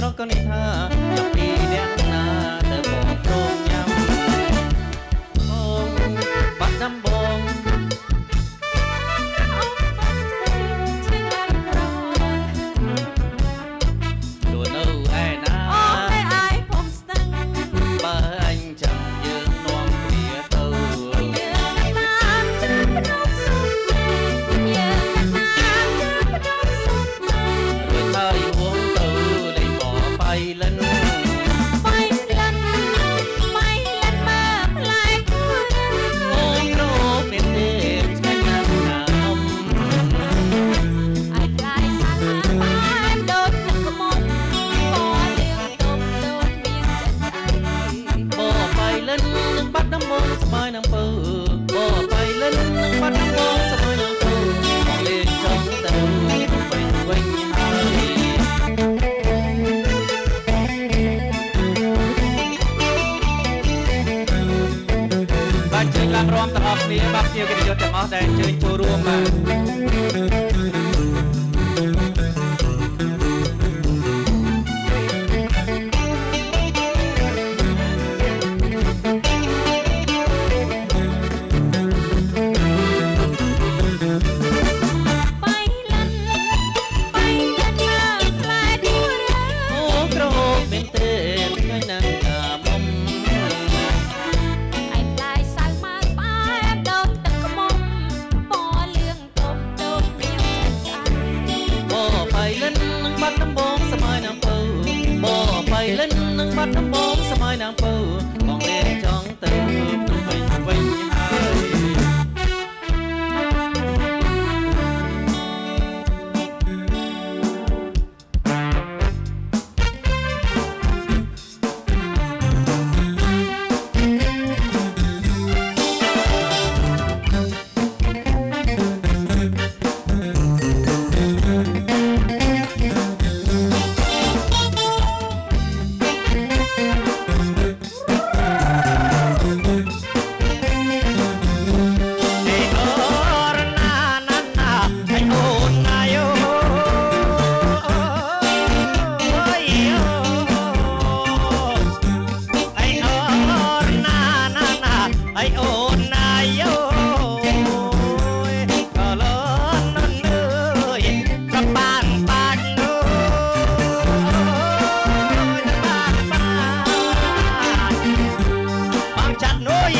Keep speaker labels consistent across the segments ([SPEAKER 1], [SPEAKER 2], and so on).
[SPEAKER 1] สรกนิทาจะปีเดียน no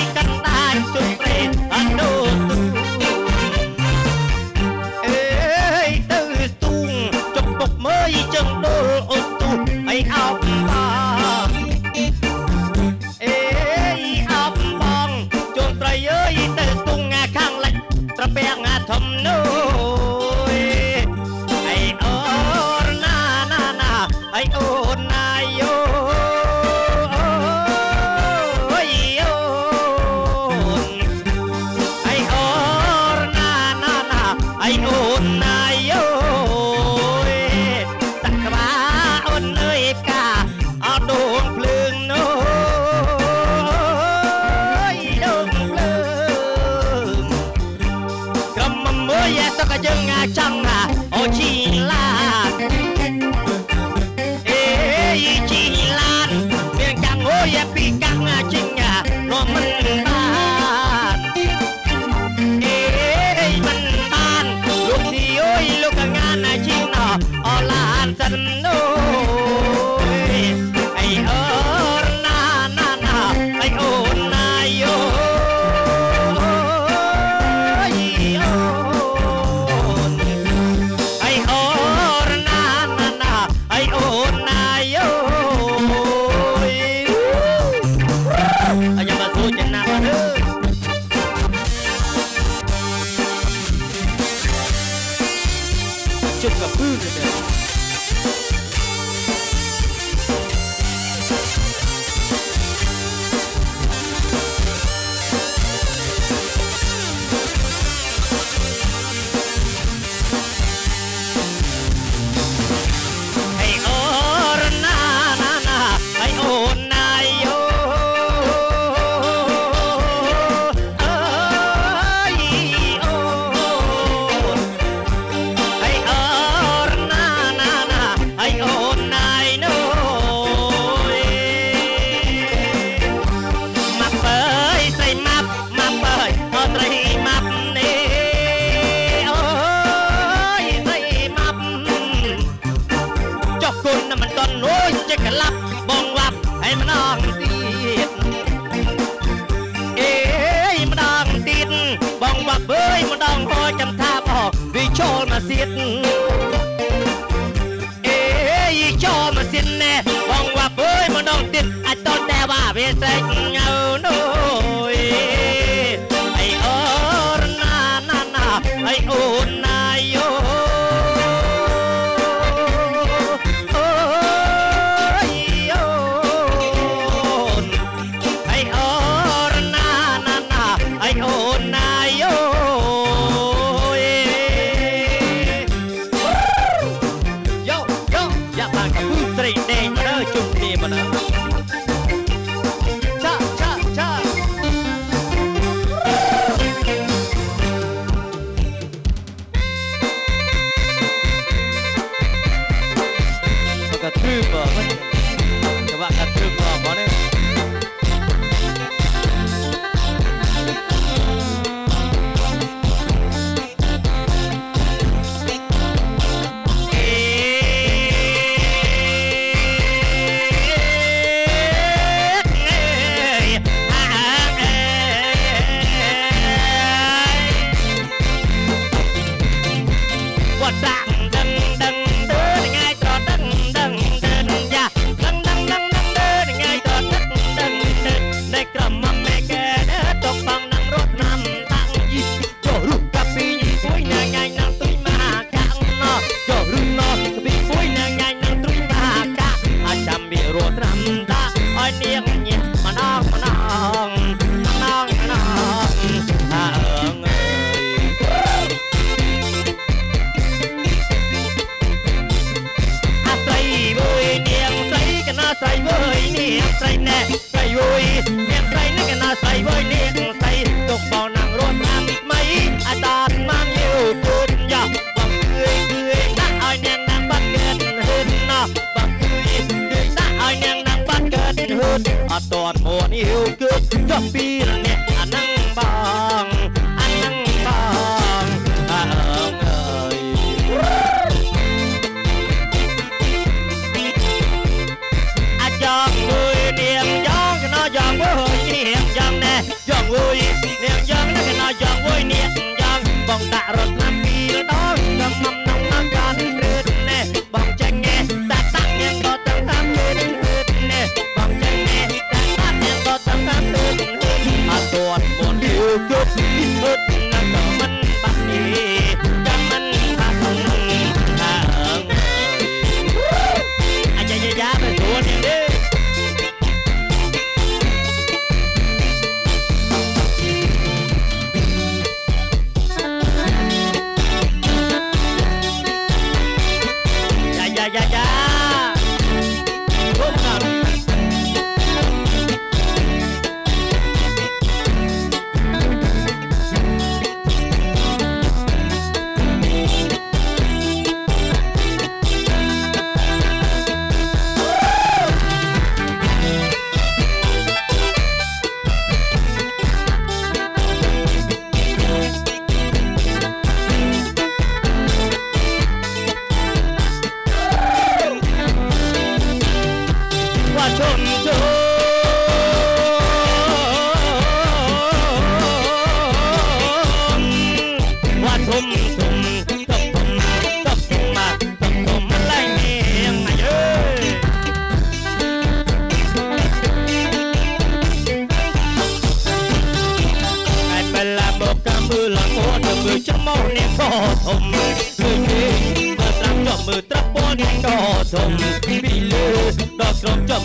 [SPEAKER 1] ទៀតអេយី
[SPEAKER 2] ចូ
[SPEAKER 1] ល
[SPEAKER 2] មក
[SPEAKER 1] សិ
[SPEAKER 2] នណែ
[SPEAKER 1] បងវ៉ាប់អើយម
[SPEAKER 2] កដងទៀ
[SPEAKER 1] ត
[SPEAKER 3] អាចតតតែវ៉ាវាសេចអើនោះ
[SPEAKER 1] ស្រីណែស្រីអុយមានស្រីនេះកណាស្រីវយនេះស្រីទុកបោណាំងរស់តាមពីថ្មីអតាតមកយូពុនយ៉ាបងគឿយគឿយដាក់ឲ្យនាងណាំបាត់កើតហឺនណោះបងគឿយគឿយដាក់ឲ្យនាងណាំបាត់កើតហឺនអត់តមួននេះហូវគឺចុះពីរ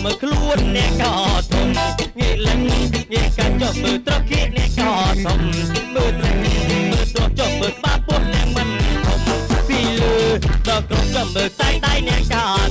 [SPEAKER 1] មើលខ្លួនអ្នកក៏ធំងាយលឹងងាយកាច់ចុះមើលត្រកៀកអ្នកក៏ធំមើលត្រកៀកមើលទោះចុះមើលបាពុះអ្នកមិនធំពីលើដល់ក្រុមចុះមើលតែដៃអ្នកក៏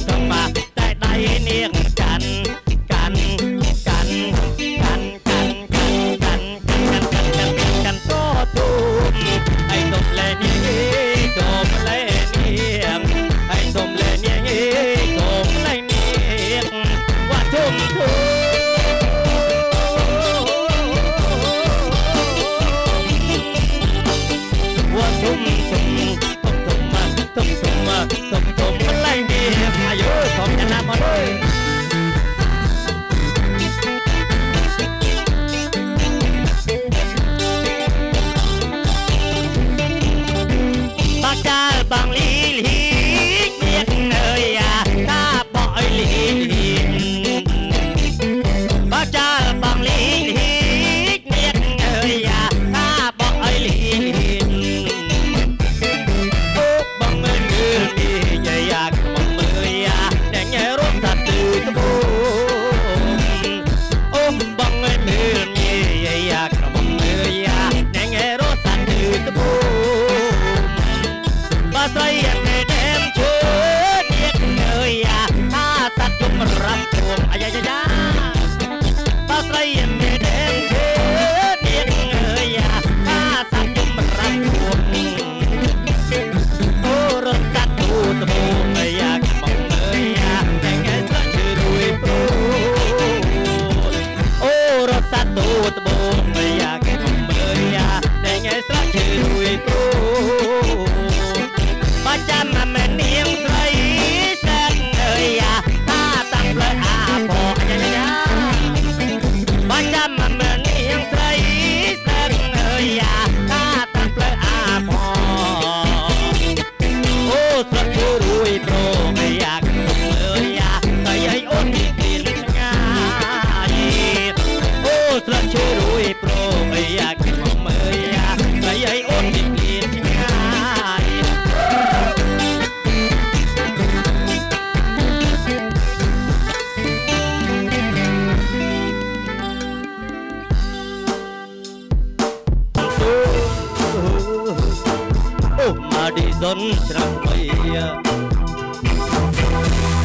[SPEAKER 1] ឌីសុនច្រាស់បី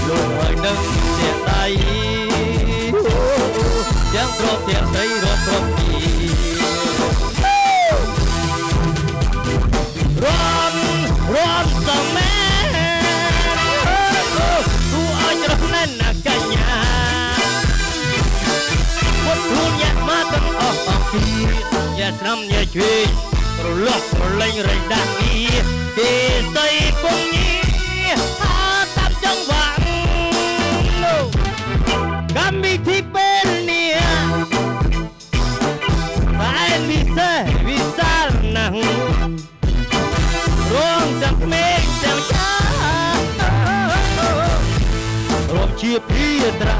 [SPEAKER 1] លោកហើយនឹងជាដៃយ៉ាងប្រទះដីរត់ប្រទីរត់រត់តាមមែទូឲ្យច្រះណែនកញ្ញាពុតខ្លួនយ៉ាក់មកទាំងអស់អំពីយ៉ាស្នំយ៉ាជួយរលាស់រលែងរែងដាក់ពី ទេសីគង់ញីអតាមចង្វាក់លោកកម្មវិធីពេលនេះតែវិសេសវិសាលណាស់រងទាំងក្មេងទាំងចាស់រំជាភីត្រា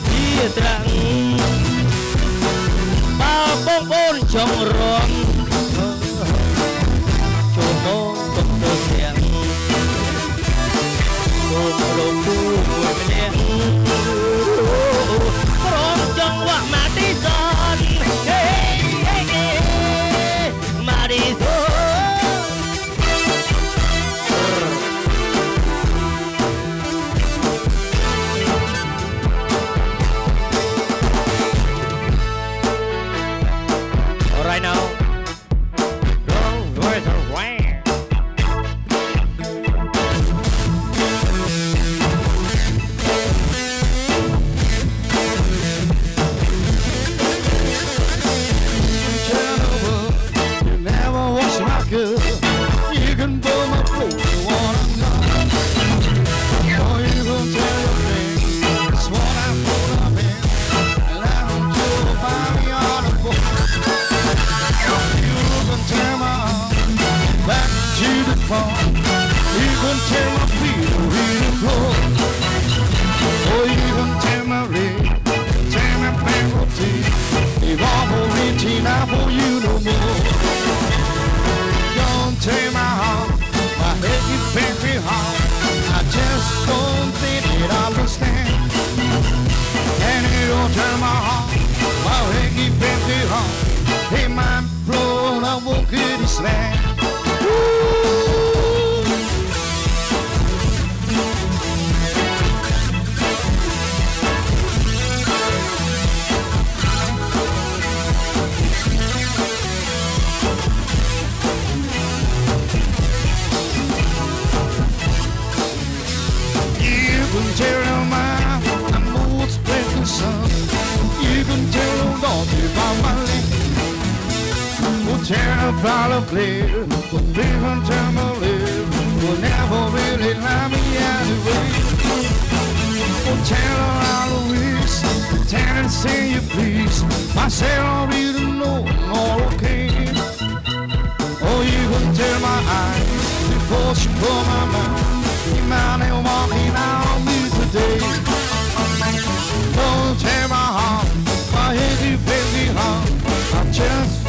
[SPEAKER 4] pie pie pa pom Omaha, waar ik je bent u al. Hey man, bro, dan wou ik je die slecht. Tear my sheriff all of clear But feeling trembling Will never really let me anyway. Oh, tell her all the weeks Tell her say you please. My sailor didn't know more okay Oh, you can tell my eyes Before she pull my mind. You might ain't walking out on me today. Don't tear my heart. My heavy, baby heart I just